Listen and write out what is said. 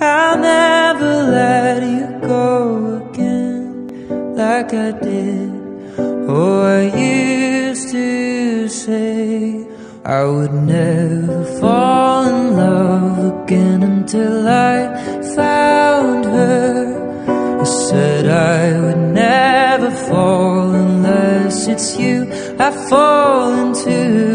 I'll never let you go again like I did. Oh, I used to say I would never fall in love again until I found her. I said I would never fall unless it's you I fall into.